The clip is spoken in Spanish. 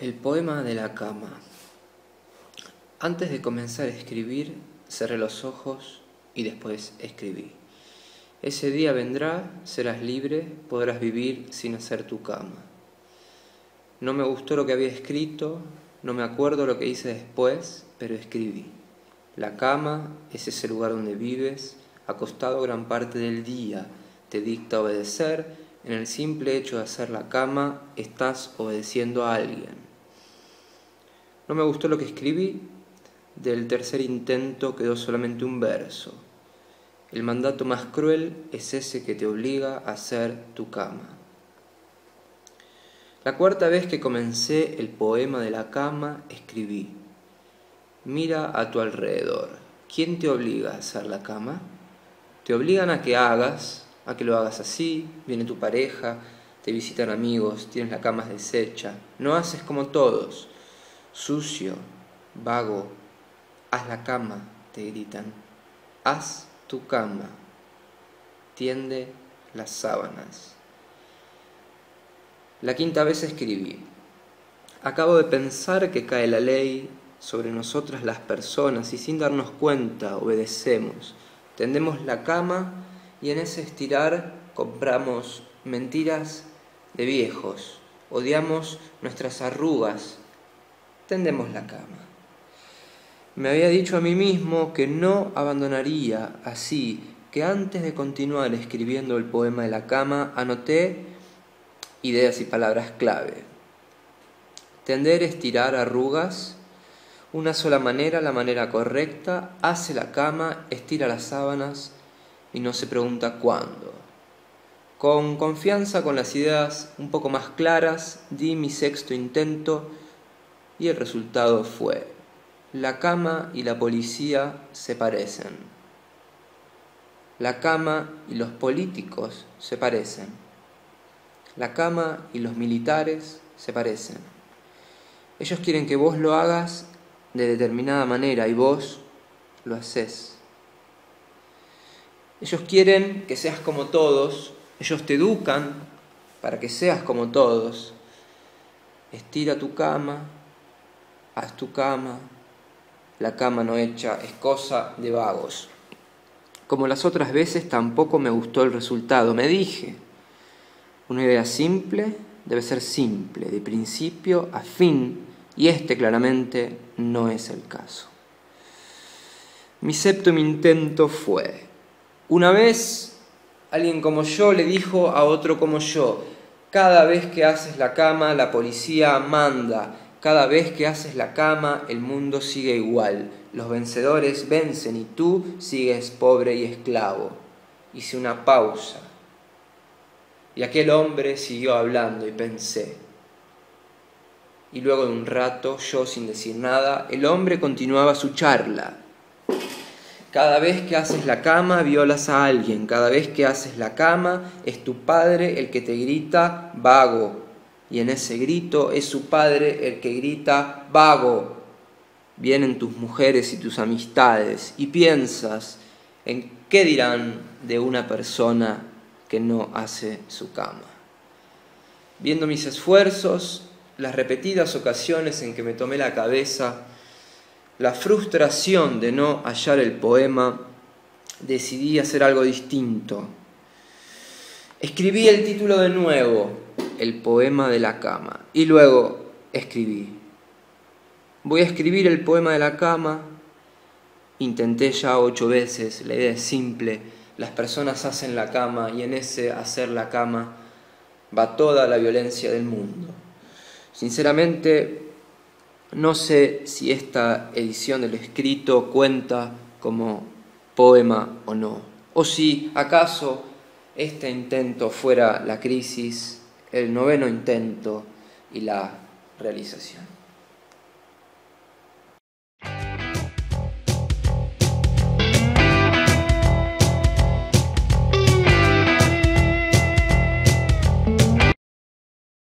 El poema de la cama. Antes de comenzar a escribir, cerré los ojos y después escribí. Ese día vendrá, serás libre, podrás vivir sin hacer tu cama. No me gustó lo que había escrito, no me acuerdo lo que hice después, pero escribí. La cama es ese lugar donde vives, acostado gran parte del día, te dicta obedecer, en el simple hecho de hacer la cama estás obedeciendo a alguien. No me gustó lo que escribí, del tercer intento quedó solamente un verso. El mandato más cruel es ese que te obliga a hacer tu cama. La cuarta vez que comencé el poema de la cama, escribí, mira a tu alrededor, ¿quién te obliga a hacer la cama? Te obligan a que hagas, a que lo hagas así, viene tu pareja, te visitan amigos, tienes la cama deshecha, no haces como todos, Sucio, vago, haz la cama, te gritan. Haz tu cama. Tiende las sábanas. La quinta vez escribí. Acabo de pensar que cae la ley sobre nosotras las personas y sin darnos cuenta obedecemos. Tendemos la cama y en ese estirar compramos mentiras de viejos. Odiamos nuestras arrugas tendemos la cama. Me había dicho a mí mismo que no abandonaría así, que antes de continuar escribiendo el poema de la cama anoté ideas y palabras clave. Tender, estirar arrugas, una sola manera, la manera correcta, hace la cama, estira las sábanas y no se pregunta cuándo. Con confianza, con las ideas un poco más claras, di mi sexto intento y el resultado fue, la cama y la policía se parecen. La cama y los políticos se parecen. La cama y los militares se parecen. Ellos quieren que vos lo hagas de determinada manera y vos lo haces. Ellos quieren que seas como todos, ellos te educan para que seas como todos. Estira tu cama, haz tu cama, la cama no hecha es cosa de vagos. Como las otras veces tampoco me gustó el resultado, me dije, una idea simple debe ser simple, de principio a fin, y este claramente no es el caso. Mi séptimo intento fue, una vez alguien como yo le dijo a otro como yo, cada vez que haces la cama la policía manda, cada vez que haces la cama, el mundo sigue igual. Los vencedores vencen y tú sigues pobre y esclavo. Hice una pausa. Y aquel hombre siguió hablando y pensé. Y luego de un rato, yo sin decir nada, el hombre continuaba su charla. Cada vez que haces la cama, violas a alguien. Cada vez que haces la cama, es tu padre el que te grita vago, y en ese grito es su padre el que grita, vago. Vienen tus mujeres y tus amistades y piensas en qué dirán de una persona que no hace su cama. Viendo mis esfuerzos, las repetidas ocasiones en que me tomé la cabeza, la frustración de no hallar el poema, decidí hacer algo distinto. Escribí el título de nuevo, el poema de la cama. Y luego escribí. Voy a escribir el poema de la cama. Intenté ya ocho veces, la idea es simple. Las personas hacen la cama y en ese hacer la cama va toda la violencia del mundo. Sinceramente, no sé si esta edición del escrito cuenta como poema o no, o si acaso este intento fuera la crisis el noveno intento y la realización.